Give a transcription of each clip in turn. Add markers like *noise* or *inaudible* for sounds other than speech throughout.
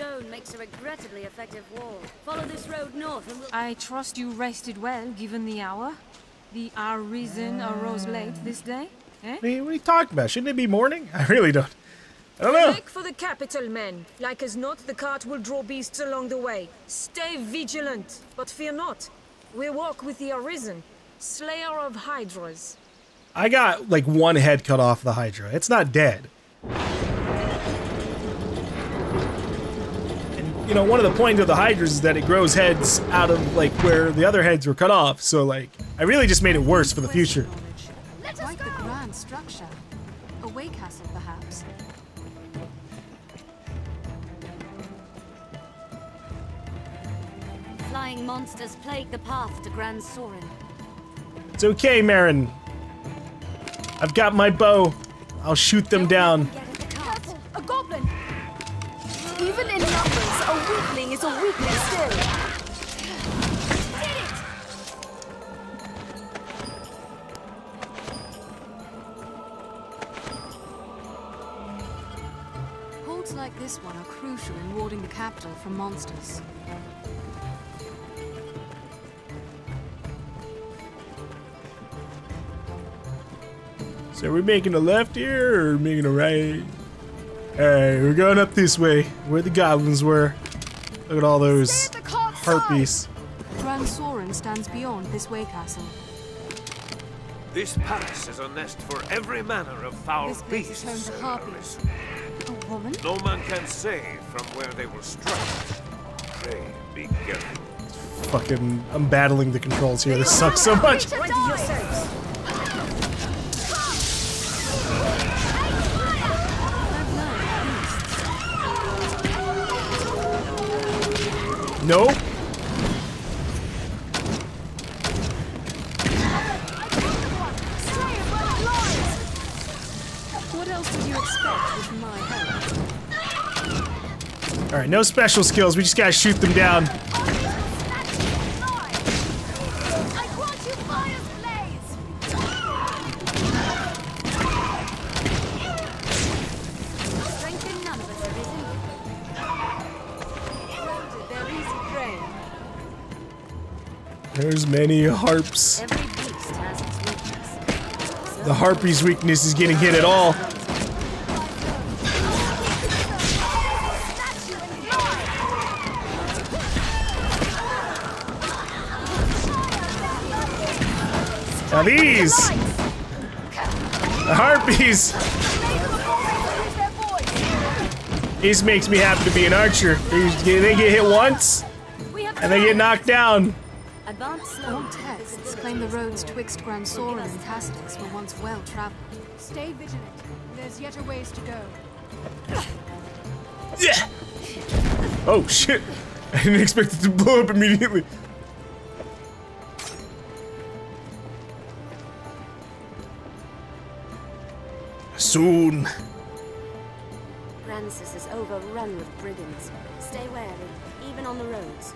stone makes a regrettably effective wall. Follow this road north and we'll... I trust you rested well, given the hour. The Arisen arose late this day, eh? What are you, what are you talking about? Shouldn't it be morning? *laughs* I really don't. I don't know. Make for the capital, men. Like as not, the cart will draw beasts along the way. Stay vigilant, but fear not. We walk with the Arisen, slayer of hydras. I got like one head cut off the Hydra. It's not dead. You know, one of the points of the Hydras is that it grows heads out of like where the other heads were cut off. So like, I really just made it worse for the future. Quite the grand structure. A way castle, perhaps. Flying monsters plague the path to Gran Soren. It's okay, Marin. I've got my bow. I'll shoot them down. Get at the cart. A goblin! Even in numbers, a weakling is a weakling still. Holds like this one are crucial in warding the capital from monsters. So are we making a left here or making a right? Alright, we're going up this way, where the goblins were. Look at all those Stay at the cart's harpies. Gran Soren stands beyond this way castle. This palace is a nest for every manner of foul This place beasts. is home to harpies. A woman? No man can say from where they will strike. Pray be careful. Fucking, I'm battling the controls here. This sucks so much. Nope. What else did you expect with my help? Alright, no special skills. We just gotta shoot them down. Many harps. Every beast has its weakness. The harpy's weakness is getting hit at all. Now these, the harpies. This makes me happy to be an archer. They, they get hit once, and they get knocked down. Advance slowly. Old texts claim the roads twixt Gran Soren and Cassardis were once well traveled. Stay vigilant. There's yet a ways to go. Yeah. Oh shit! I didn't expect it to blow up immediately. Soon. Gransys is overrun with brigands. Stay wary, even on the roads.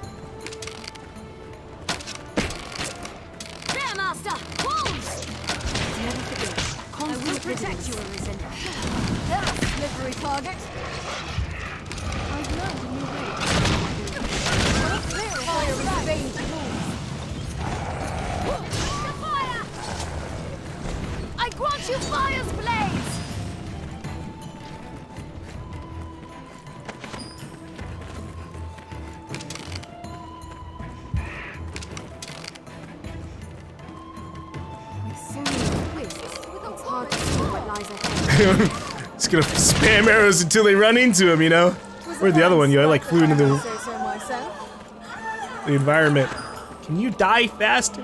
Master! Wolves! Never forget. I will protect you, Arisen. That's slippery target. I've learned a new way. Fire is vain to Fire! I grant you fire's blaze! Ahead. Just gonna spam arrows until they run into him, you know? Where'd the other one go? I like flew into the, Say so myself. the environment. Can you die faster?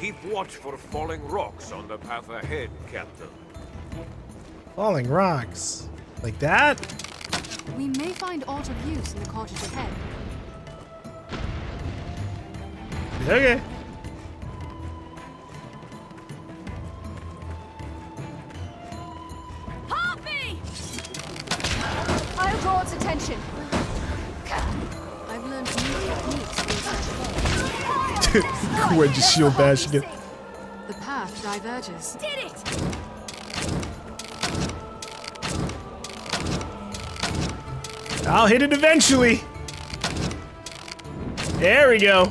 Keep watch for falling rocks on the path ahead, Captain. Falling rocks. Like that? We may find aught of use in the cottage ahead. Okay. Harpy! Firebrand's attention. *laughs* I've learned where shield bashing it. The path diverges. Did it! I'll hit it eventually. There we go.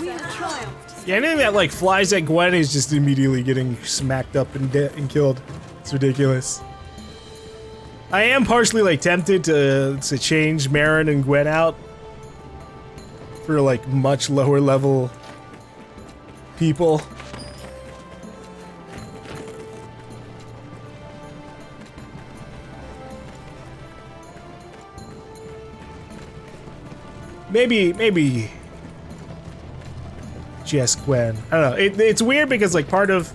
We have triumphed. Yeah, anything that like flies at Gwen is just immediately getting smacked up and and killed. It's ridiculous. I am partially like tempted to to change Marin and Gwen out for like much lower level people. Maybe, maybe just Gwen. I don't know. It, it's weird because like part of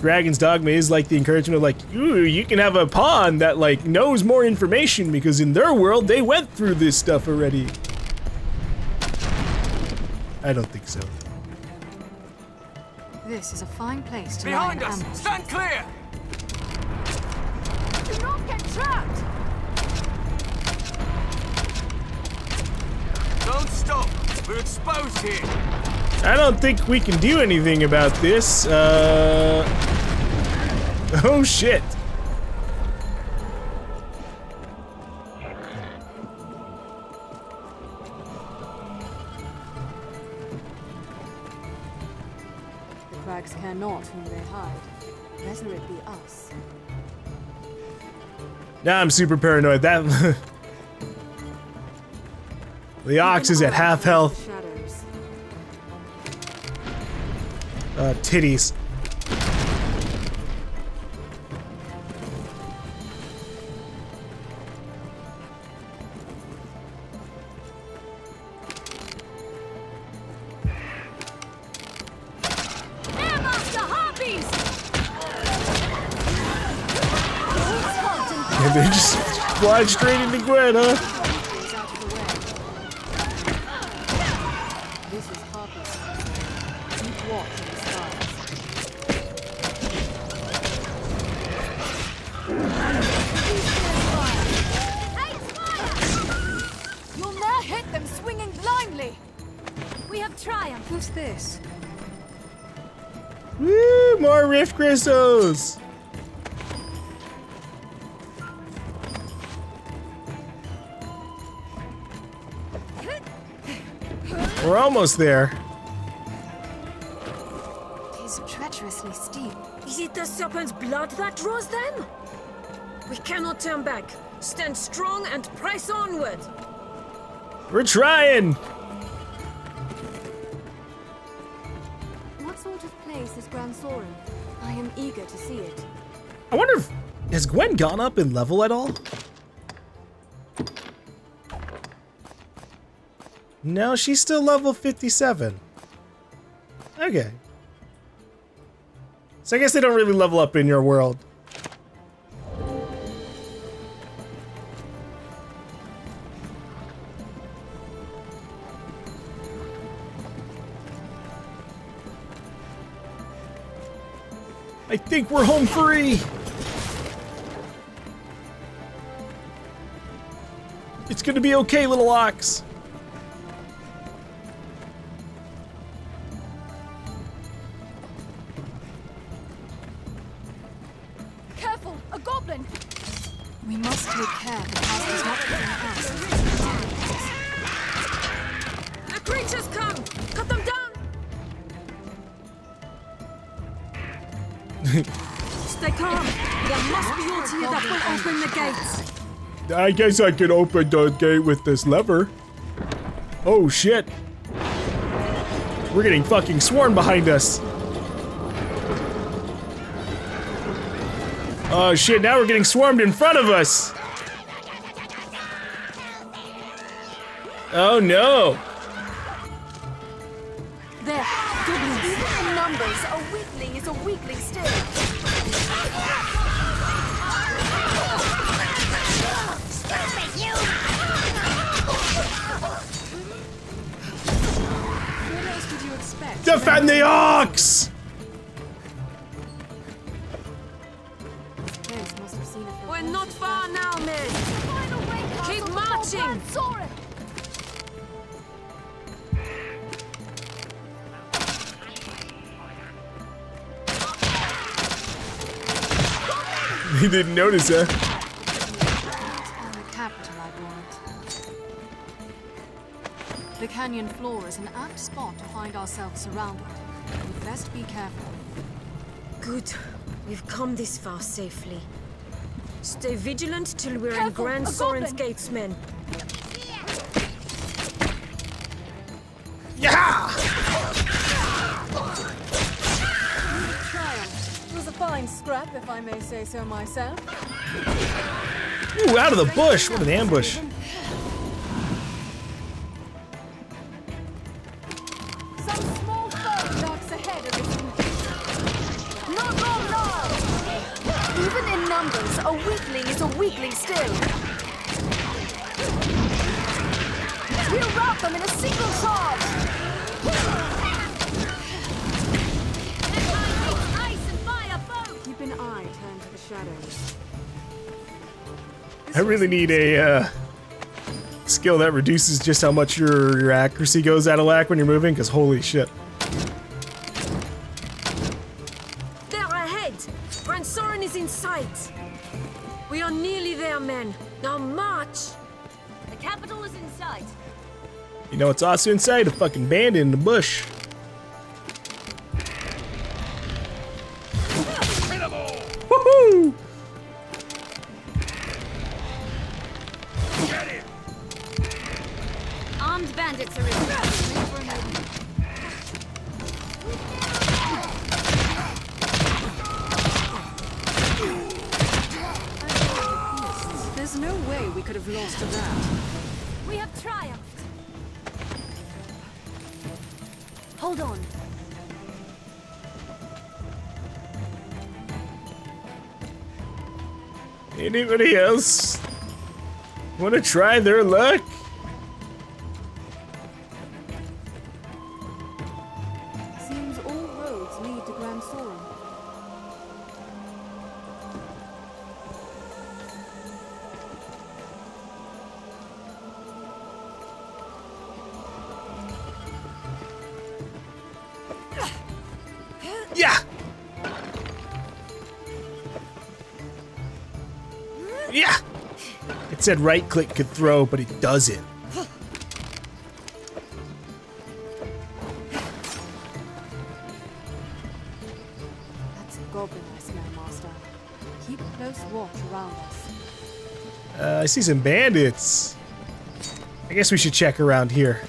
Dragon's Dogma is like the encouragement of like, ooh, you can have a pawn that like knows more information because in their world they went through this stuff already. I don't think so. This is a fine place to Behind lie in us! ambush. Stand clear! Do not get trapped! Don't stop! We're exposed here! I don't think we can do anything about this. Uh. *laughs* Oh shit. The care not whom they hide. Better it be us. Now I'm super paranoid. That. *laughs* the ox is at half health. Uh, titties. And *laughs* they just fly straight into Gwen, huh? Almost there. It is treacherously steep. Is it the serpent's blood that draws them? We cannot turn back. Stand strong and press onward. We're trying! What sort of place is Gran Soren? I am eager to see it. I wonder if. Has Gwen gone up in level at all? No, she's still level 57. Okay. So I guess they don't really level up in your world. I think we're home free! It's gonna be okay, little ox. Stay calm. There must be here that will open the gates. I guess I can open the gate with this lever. Oh shit. We're getting fucking swarmed behind us. Oh shit, now we're getting swarmed in front of us. Oh no. defend the ox! We're not far now, men. Keep marching. *laughs* He didn't notice, huh? The canyon floor is an apt spot find ourselves surrounded. We'd best be careful. Good. We've come this far safely. Stay vigilant till we're in Grand a Soren's gates, men. Yeah! Triumph. It was a fine scrap, if I may say so myself. Ooh, out of the bush. What an ambush. Still. We'll rout them in a single charge! I really need a uh, skill that reduces just how much your, your accuracy goes out of whack when you're moving, because holy shit. You know, it's also inside a fucking bandit in the bush. Woohoo! Get him! Armed bandits are. There's no way we could have lost to that. We have triumphed. Hold on. Anybody else want to try their luck? Said right click could throw, but it doesn't. That's a goblin I smell, Master. Keep close watch around us. Uh, I see some bandits. I guess we should check around here.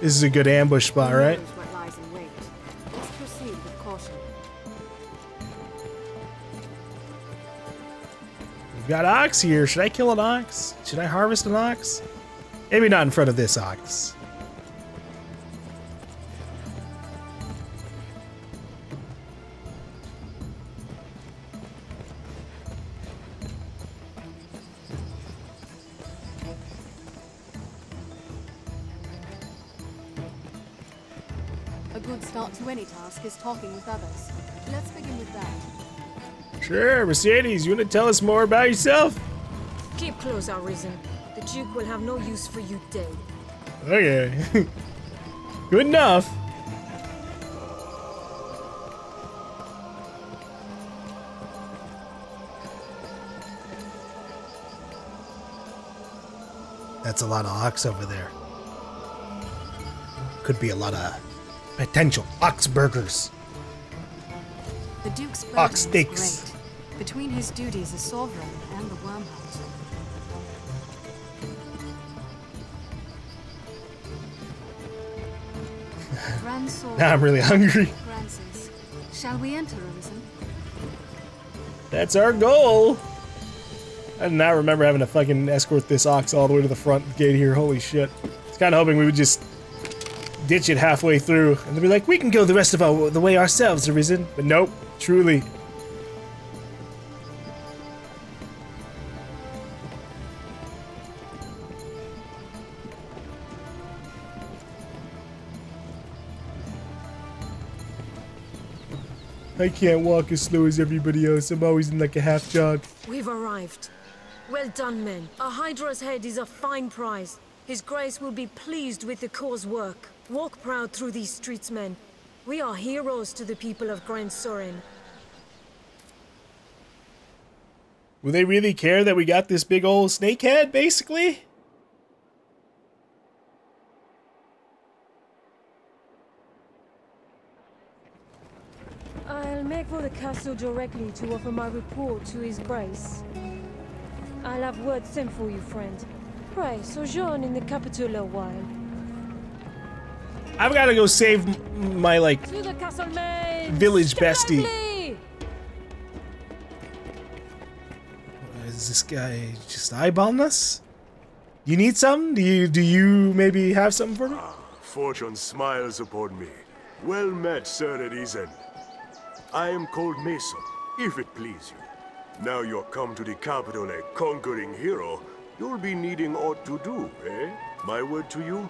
This is a good ambush spot, right? We've got ox here. Should I kill an ox? Should I harvest an ox? Maybe not in front of this ox. Sure, Mercedes, you want to tell us more about yourself? Keep close, Arisen. The Duke will have no use for you dead. Okay. *laughs* Good enough. That's a lot of ox over there. Could be a lot of potential ox burgers. The Duke's Ox is steaks. Between his duties as sovereign and the wyrm hunt. *laughs* Now I'm really hungry. *laughs* Francis. Shall we enter, Arisen? That's our goal. I did not remember having to fucking escort this ox all the way to the front gate here. Holy shit. I was kind of hoping we would just ditch it halfway through and then be like, we can go the rest of our, the way ourselves, Arisen. But nope, truly. I can't walk as slow as everybody else. I'm always in like a half jog. We've arrived. Well done, men. A Hydra's head is a fine prize. His Grace will be pleased with the Corps' work. Walk proud through these streets, men. We are heroes to the people of Gran Soren. Will they really care that we got this big old snake head, basically? I'll make for the castle directly to offer my report to his grace. I'll have word sent for you, friend. Pray, sojourn in the capital a while. I've got to go save my, like, To the castle maid! Village Step bestie. is this guy just eyeballing us? You need something? Do you, do you maybe have something for me? Ah, fortune smiles upon me. Well met, Sir Arisen. I am called Mason, if it please you. Now you're come to the capital a conquering hero, you'll be needing aught to do, eh? My word to you?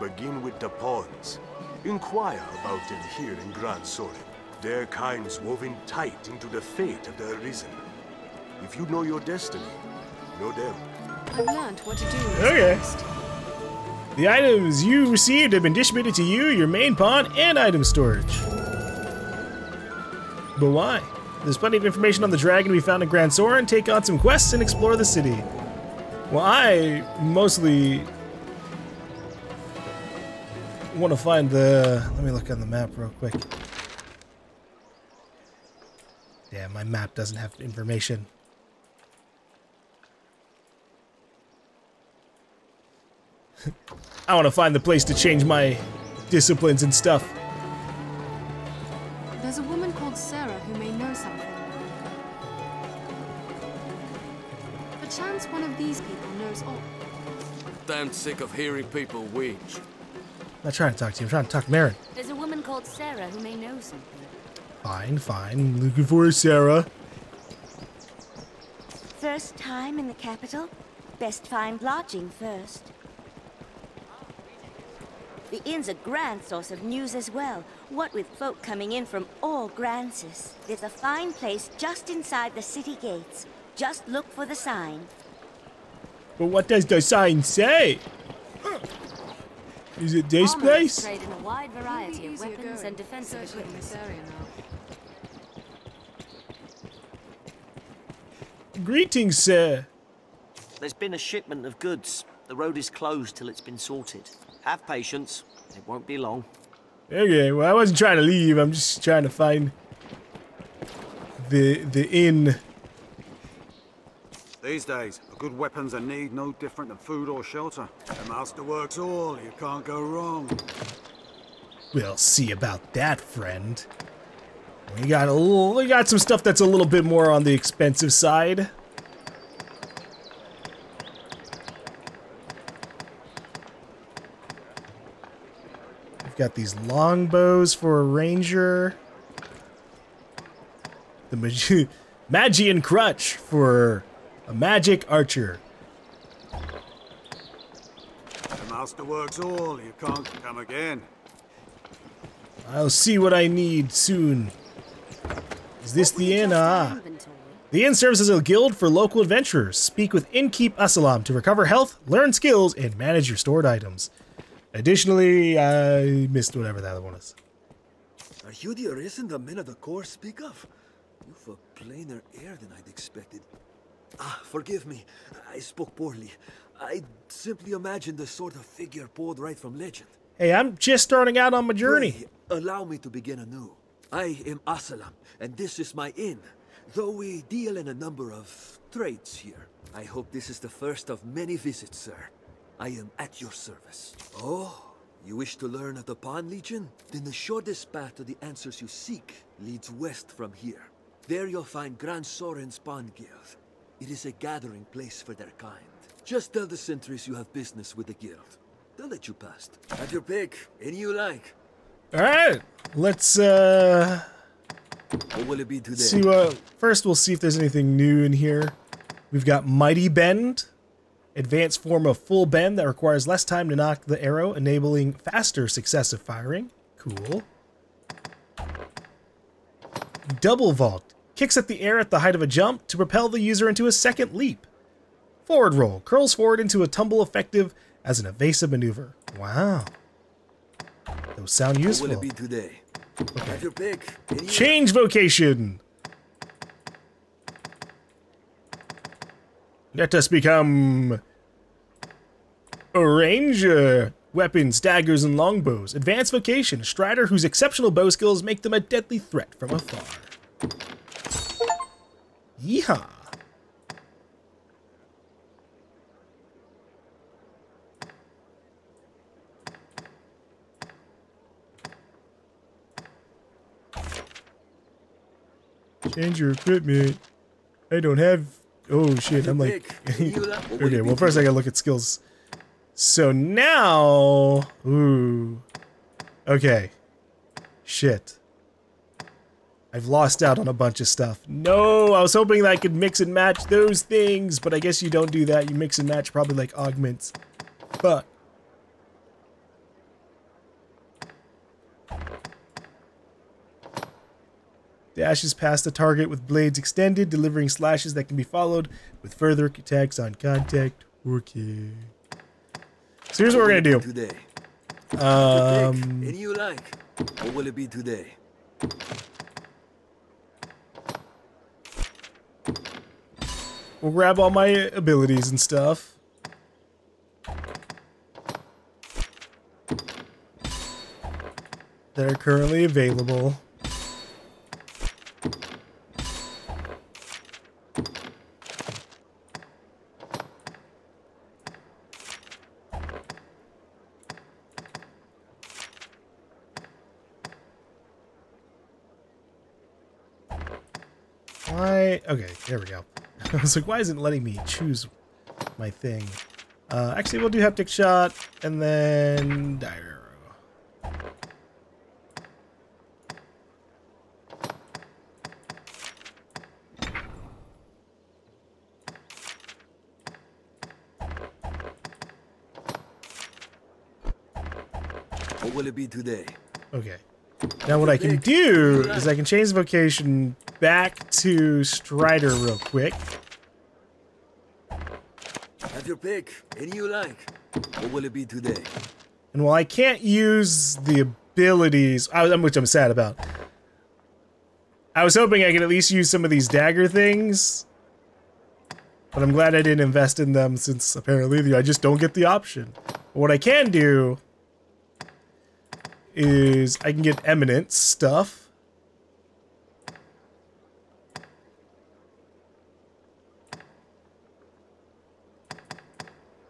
Begin with the pawns. Inquire about them here in Gran Soren. Their kinds woven tight into the fate of the Arisen. If you know your destiny, know them. I've learned what to do. with Okay. this. The items you received have been distributed to you, your main pawn, and item storage. But why? There's plenty of information on the dragon we found in Gran Soren. Take on some quests and explore the city. Well, I mostly want to find the. Let me look on the map real quick. Yeah, my map doesn't have information. *laughs* I want to find the place to change my disciplines and stuff. Perchance one of these people knows all. Damn sick of hearing people whinge. I'm not trying to talk to you. I'm trying to talk to Marin. There's a woman called Sarah who may know something. Fine, fine. Looking for Sarah. First time in the capital? Best find lodging first. The inn's a grand source of news as well, what with folk coming in from all Gransys. There's a fine place just inside the city gates. Just look for the sign. But what does the sign say? Is it this Armorers place? trade in a wide variety of weapons going, and defensive searching equipment. this area now. Greetings, sir. There's been a shipment of goods. The road is closed till it's been sorted. Have patience. It won't be long. Okay, well, I wasn't trying to leave. I'm just trying to find the the inn. These days, a good weapon's a need no different than food or shelter. The master works all, you can't go wrong. We'll see about that, friend. We got a little, we got some stuff that's a little bit more on the expensive side. We've got these longbows for a ranger. The *laughs* Magian crutch for a magic archer. The master works all, you can't come again. I'll see what I need soon. Is this the inn? Ah. The inn serves as a guild for local adventurers. Speak with Innkeep Asalam to recover health, learn skills, and manage your stored items. Additionally, I missed whatever the other one is. Are you the arisen the men of the Corps speak of? You've a plainer air than I'd expected. Ah, forgive me. I spoke poorly. I simply imagined the sort of figure pulled right from legend. Hey, I'm just starting out on my journey. Pray, allow me to begin anew. I am Asalam, and this is my inn. Though we deal in a number of trades here, I hope this is the first of many visits, sir. I am at your service. Oh, you wish to learn of the Pawn Legion? Then the shortest path to the answers you seek leads west from here. There you'll find Gran Soren's Pawn Guild. It is a gathering place for their kind. Just tell the sentries you have business with the guild. They'll let you past. Have your pick, any you like. All right, let's uh What will it be today? see what. First, we'll see if there's anything new in here. We've got Mighty Bend, advanced form of full bend that requires less time to knock the arrow, enabling faster successive firing. Cool. Double vault kicks at the air at the height of a jump to propel the user into a second leap. Forward roll curls forward into a tumble effective as an evasive maneuver. Wow. Those sound What will useful. it be today? Have your pick. Change vocation. Let us become a ranger. Weapons, daggers, and longbows. Advanced vocation. A strider whose exceptional bow skills make them a deadly threat from afar. Yeehaw. Change your equipment. I don't have. Oh shit! I'm like. *laughs* okay, well first I gotta look at skills. So now, ooh, okay, shit. I've lost out on a bunch of stuff. No, I was hoping that I could mix and match those things, but I guess you don't do that. You mix and match probably like augments. Fuck. Dashes past the target with blades extended, delivering slashes that can be followed with further attacks on contact. Okay. So here's what we're gonna do. Today. Um, Any you like. What will it be today? We'll grab all my abilities and stuff. That are currently available. Why? Okay, there we go. *laughs* I was like, why isn't it letting me choose my thing? Uh, actually, we'll do haptic shot and then dire arrow. What will it be today? Okay. Now what I can do is I can change the vocation back to Strider real quick. Have your pick. Any you like. What will it be today? And while I can't use the abilities, I- which I'm sad about, I was hoping I could at least use some of these dagger things. But I'm glad I didn't invest in them since apparently I just don't get the option. But what I can do is I can get eminence stuff.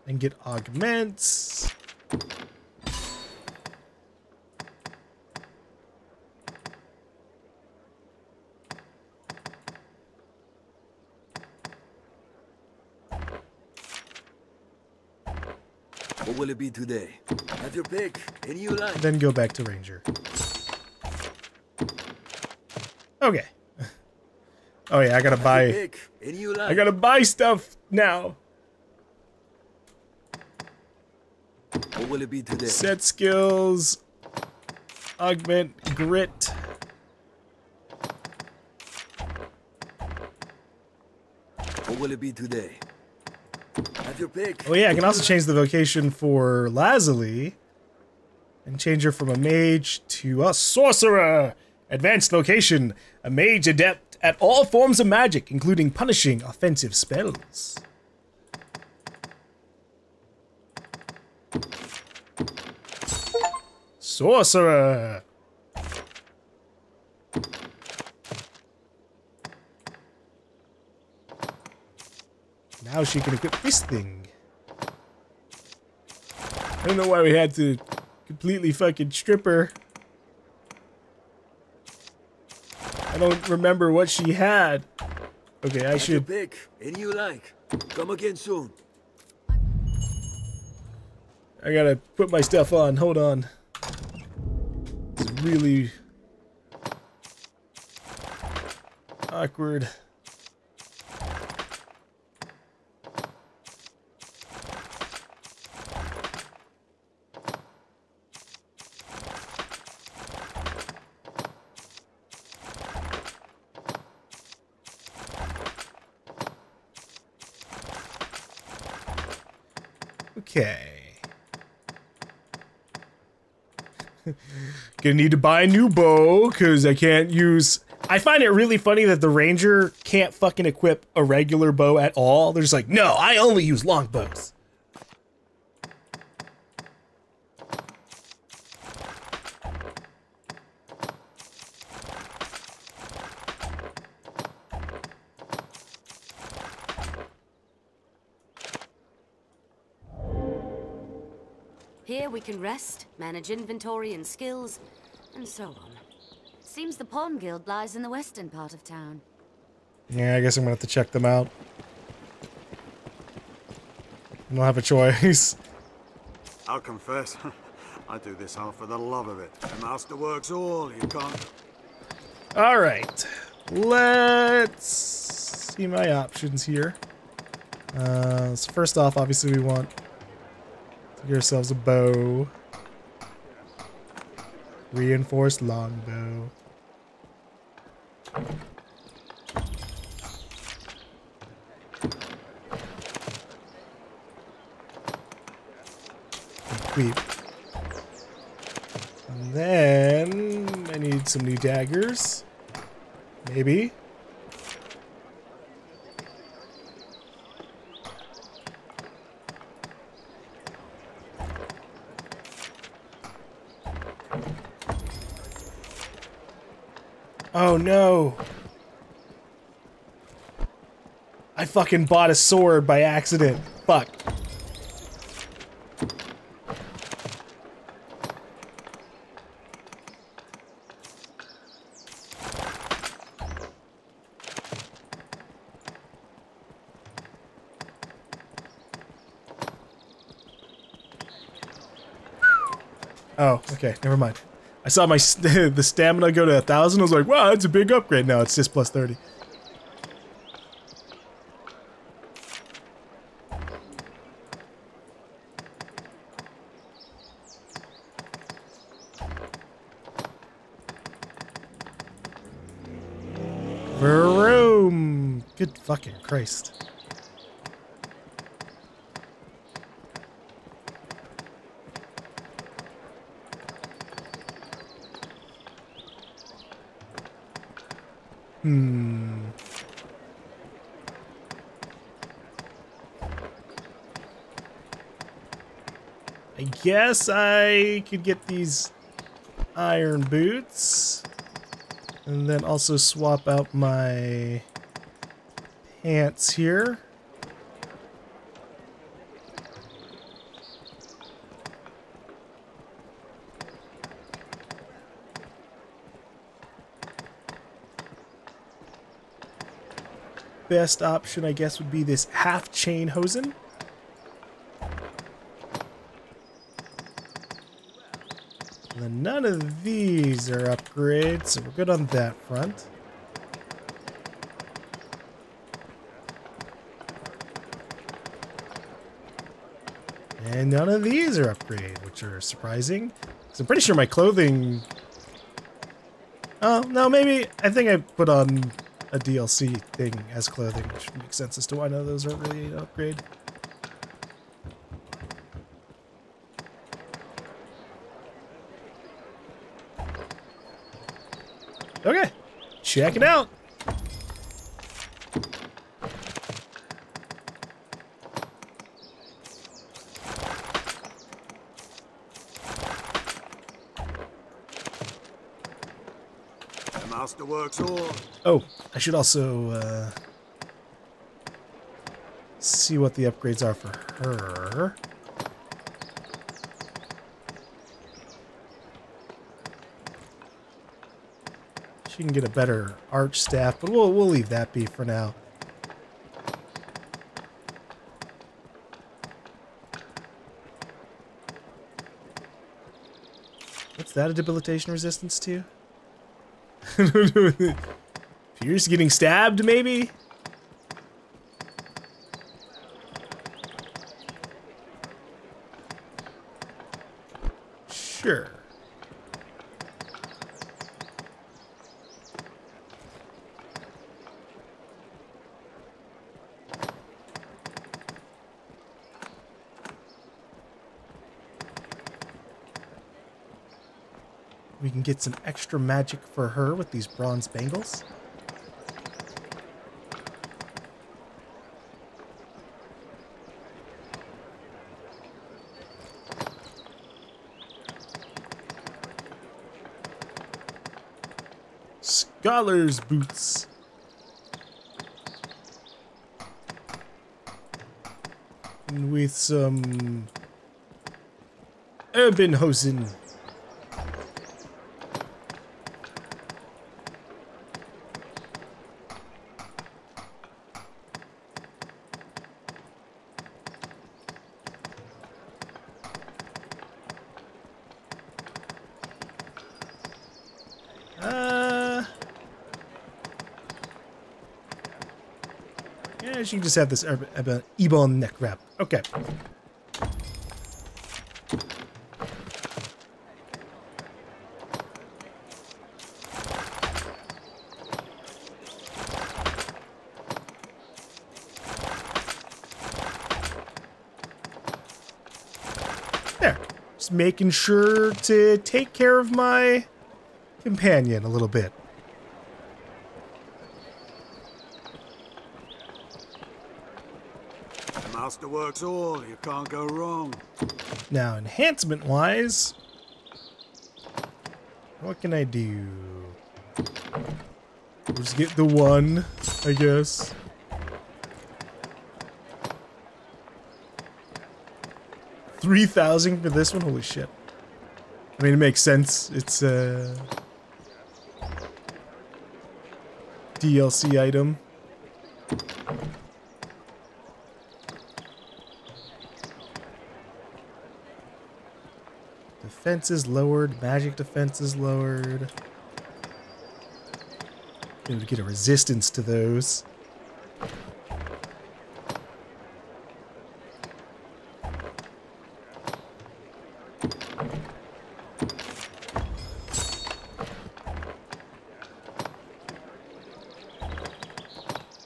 And get augments. What will it be today? Have your pick. Any you like. Then go back to Ranger. Okay. *laughs* Oh yeah, I gotta buy. pick. Any you like. I gotta buy stuff now. What will it be today? Set skills. Augment grit. What will it be today? Have your pick. Oh yeah, I can also change the vocation for Lazuli. And change her from a mage to a sorcerer. Advanced vocation. A mage adept at all forms of magic, including punishing offensive spells. Sorcerer. Now she can equip this thing. I don't know why we had to completely fucking strip her. I don't remember what she had. Okay, I should. pick. Any you like. Come again soon. I gotta put my stuff on. Hold on. Really awkward. Okay. *laughs* Gonna need to buy a new bow, because I can't use I find it really funny that the ranger can't fucking equip a regular bow at all. They're just like, no, I only use longbows. Here we can rest, manage inventory and skills, and so on. Seems the Pawn Guild lies in the western part of town. Yeah, I guess I'm gonna have to check them out. I don't have a choice. *laughs* I'll confess, *laughs* I do this all for the love of it. The master works all, you can't... All right, let's see my options here. Uh, so first off, obviously we want to get ourselves a bow. Reinforced longbow. And then I need some new daggers. Maybe. Oh no. I fucking bought a sword by accident. Fuck. Oh, okay, never mind. I saw my st *laughs* the stamina go to a thousand. I was like, wow, that's a big upgrade. Now it's just plus thirty. Vroom! Good fucking Christ. Hmm. I guess I could get these iron boots. And then also swap out my pants here. Best option, I guess, would be this half chain hosen. And none of these are upgrades, so we're good on that front. And none of these are upgrade, which are surprising. So I'm pretty sure my clothing... Oh, no, maybe... I think I put on a DLC thing as clothing, which makes sense as to why none of those are really an upgrade. Okay, check it out. The works. Oh, I should also uh, see what the upgrades are for her. She can get a better arch staff, but we'll we'll leave that be for now. What's that a debilitation resistance to? *laughs* Fierce getting stabbed, maybe? Sure. we can get some extra magic for her with these bronze bangles. Scholar's boots. And with some urban hosen. Uh, yeah, she can just have this Ebon neck wrap. Okay. There. Just making sure to take care of my companion a little bit. The master works all, you can't go wrong. Now, enhancement wise, what can I do? Just get the one, I guess. Three thousand for this one? Holy shit! I mean, it makes sense. It's a DLC item. Defense is lowered. Magic defense is lowered. Able to get a resistance to those.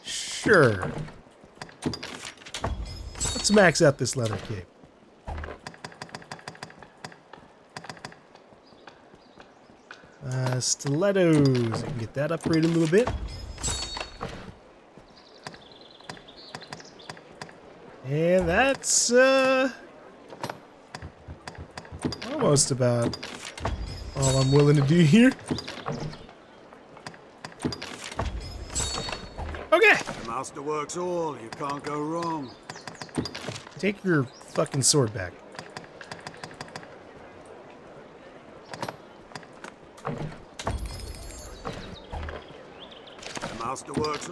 Sure. Let's max out this leather cape. Stilettos. I can get that upgraded a little bit. And that's uh, almost about all I'm willing to do here. Okay. The master works all, you can't go wrong. Take your fucking sword back. The master works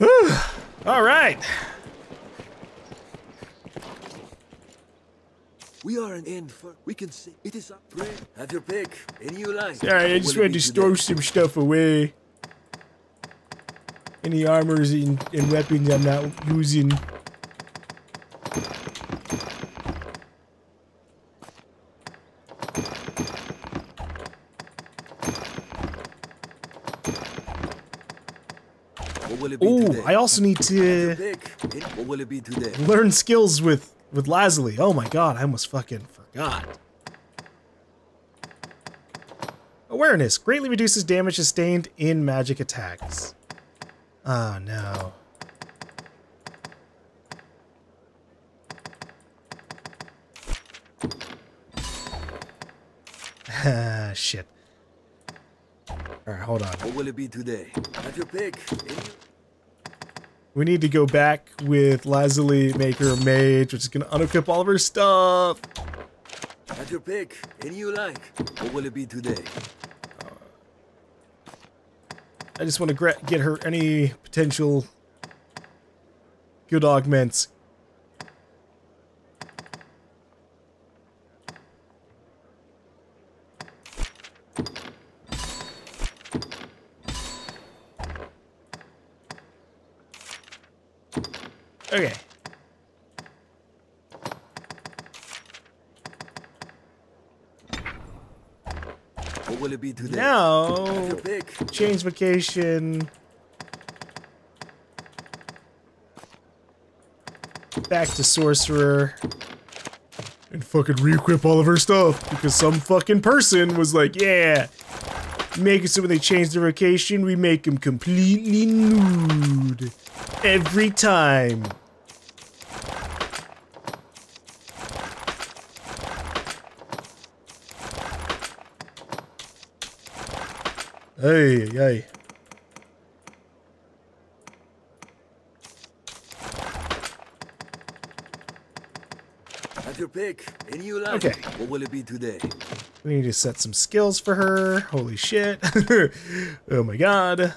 *sighs* all. All right. We are an inn for. We can see. It is up. Pray. Have your pick. Any you like. Sorry, I just will it wanted to today? store some stuff away. Any armors and, and weapons I'm not using. What will it be Ooh, today? I also need to learn skills with with Lazuli. Oh my god, I almost fucking forgot. Awareness greatly reduces damage sustained in magic attacks. Oh no. Ah, *laughs* shit. Alright, hold on. What will it be today? Have your pick. We need to go back with Lazuli, make her a mage, which is gonna unequip all of her stuff. Have your pick. Any you like. What will it be today? I just want to get her any potential good augments. Okay. What will it be today? Now, Have your change vocation. Back to sorcerer. and fucking re-equip all of her stuff because some fucking person was like, yeah, make it so when they change their vocation, we make them completely nude every time. Hey, hey. Have your pick. Any you like. Okay. What will it be today? We need to set some skills for her. Holy shit. *laughs* oh my god.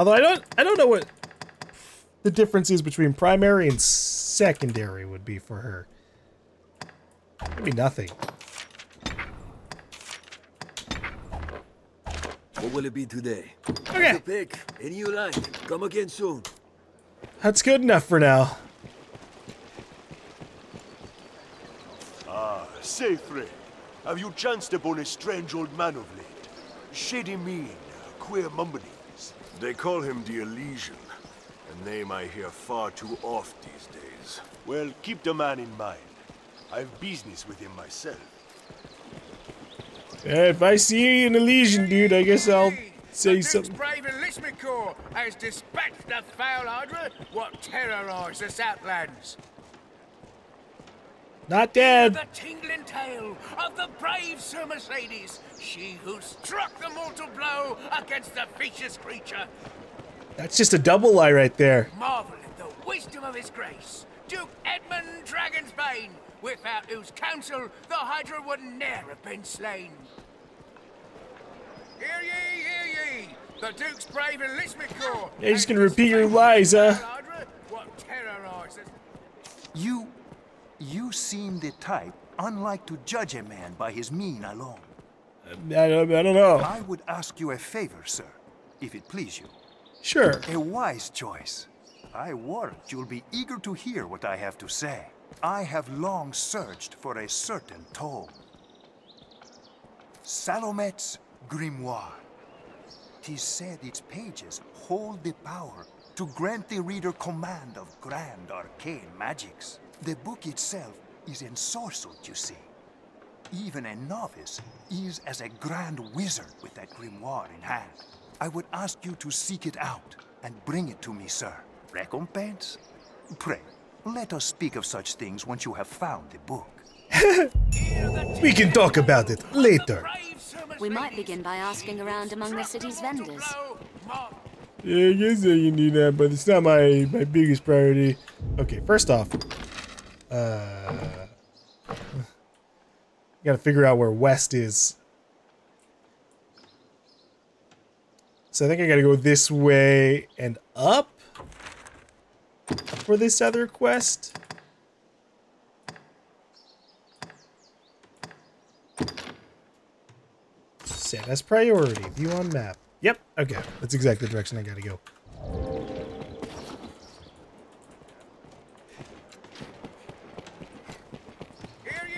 Although I don't I don't know what the difference is between primary and secondary would be for her. Maybe nothing. What will it be today? Okay. Have pick. Any you like. Come again soon. That's good enough for now. Ah, say, friend, have you chanced upon a strange old man of late? Shady mean, queer mumblings. They call him the Elysion, a name I hear far too oft these days. Well, keep the man in mind. I've business with him myself. Yeah, if I see an Elysion dude, I guess I'll say Duke's something. brave Enlistment has dispatched the foul Hydra what terrorised the Southlands. Not dead. The tingling tale of the brave Sir Mercedes, she who struck the mortal blow against the vicious creature. That's just a double lie right there. Marvel at the wisdom of his grace, Duke Edmund Dragonsbane, without whose counsel the Hydra would ne'er have been slain. Hear ye, hear ye! The Duke's brave enlistment corps. Yeah, you're just gonna repeat your lies, huh? What terrorized. You... you seem the type unlike to judge a man by his mien alone. I don't, I don't know. I would ask you a favor, sir, if it please you. Sure. A wise choice. I warrant you'll be eager to hear what I have to say. I have long searched for a certain tome. Salomet's Grimoire. Tis said its pages hold the power to grant the reader command of grand arcane magics. The book itself is ensorcelled, you see. Even a novice is as a grand wizard with that grimoire in hand. I would ask you to seek it out and bring it to me, sir. Recompense? Pray, let us speak of such things once you have found the book. *laughs* We can talk about it later. We might begin by asking around among the city's vendors. Yeah, I guess I can do that, but it's not my, my biggest priority. Okay, first off, uh, gotta figure out where west is. So I think I gotta go this way and up for this other quest. Set as priority. View on map. Yep. Okay. That's exactly the direction I gotta go. Hear ye,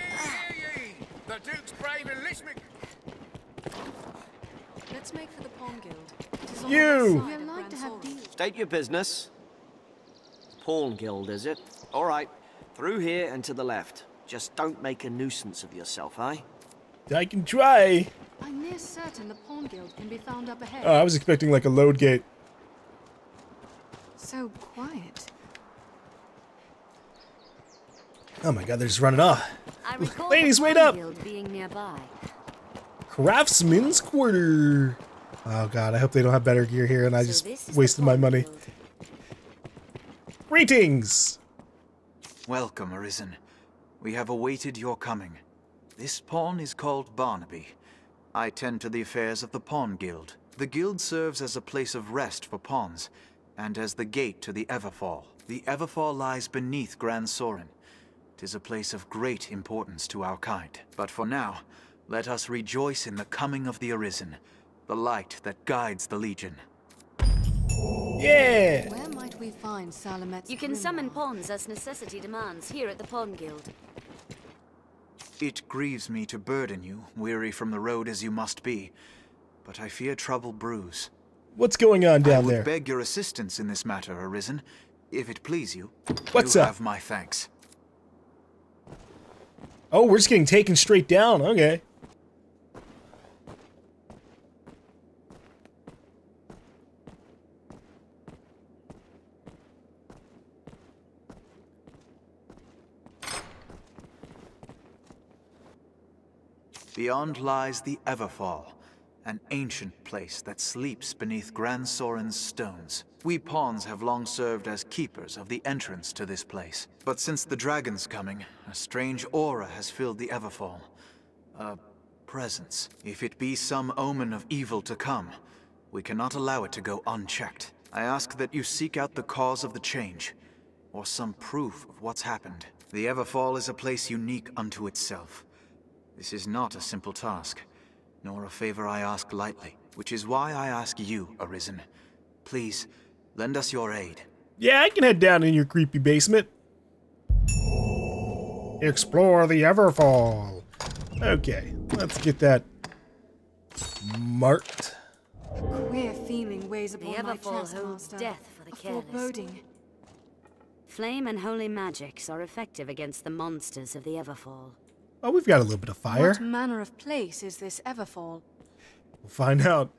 hear ye! The Duke's brave enlistment. Let's make for the Pawn Guild. It is You! the west We're side of like to have State your business. Pawn Guild, is it? All right. Through here and to the left. Just don't make a nuisance of yourself, eh? I can try. I'm near certain the Pawn Guild can be found up ahead. Oh, I was expecting like a load gate. So quiet. Oh my god, they're just running off. I Ladies, wait up! Guild being nearby. Craftsman's Quarter. Oh god, I hope they don't have better gear here and I So just this is the wasted my money. Guild. Greetings! Welcome, Arisen. We have awaited your coming. This pawn is called Barnaby. I tend to the affairs of the Pawn Guild. The guild serves as a place of rest for pawns, and as the gate to the Everfall. The Everfall lies beneath Gran Soren. Tis a place of great importance to our kind. But for now, let us rejoice in the coming of the Arisen, the light that guides the Legion. Yeah! Where might we find Salomet's You can summon pawns as necessity demands here at the Pawn Guild. It grieves me to burden you, weary from the road as you must be, but I fear trouble brews. What's going on down I down would there? beg your assistance in this matter, Arisen, if it please you. What's you up? have my thanks. Oh, we're just getting taken straight down. Okay. Beyond lies the Everfall, an ancient place that sleeps beneath Gran Soren's stones. We pawns have long served as keepers of the entrance to this place. But since the dragon's coming, a strange aura has filled the Everfall. A presence. If it be some omen of evil to come, we cannot allow it to go unchecked. I ask that you seek out the cause of the change, or some proof of what's happened. The Everfall is a place unique unto itself. This is not a simple task, nor a favor I ask lightly, which is why I ask you, Arisen. Please, lend us your aid. Yeah, I can head down in your creepy basement. Explore the Everfall. Okay, let's get that marked. A Queer feeling weighs The upon my Everfall chest, holds Master. death for the A careless. foreboding. Flame and holy magics are effective against the monsters of the Everfall. Oh, we've got a little bit of fire. What manner of place is this Everfall? We'll find out.